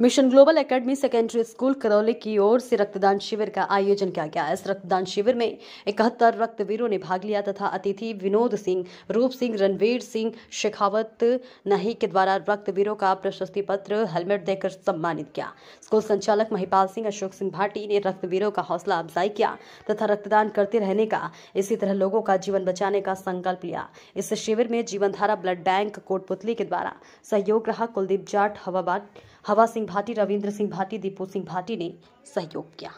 Mission global academy secondary school Karauli की ओर से रक्तदान शिविर का आयोजन किया गया। इस रक्तदान शिविर में इकहत्तर रक्तवीरों ने भाग लिया तथा अतिथि विनोद सिंह, रूप सिंह, रणवीर सिंह, शेखावत नही के द्वारा रक्तवीरों का प्रशस्ति पत्र, हेलमेट देकर सम्मानित किया। स्कूल संचालक महिपाल सिंह, अशोक सिंह भाटी ने रक्तवीरों का हौसला अफजाई किया तथा रक्तदान करते रहने का, इसी तरह लोगों का जीवन बचाने का संकल्प लिया। इस शिविर में जीवनधारा ब्लड बैंक कोटपुतली के द्वारा सहयोग रहा कुलदीप जाट हवाबाद हवा सिंह भाटी रविंद्र सिंह भाटी दीपू सिंह भाटी ने सहयोग किया।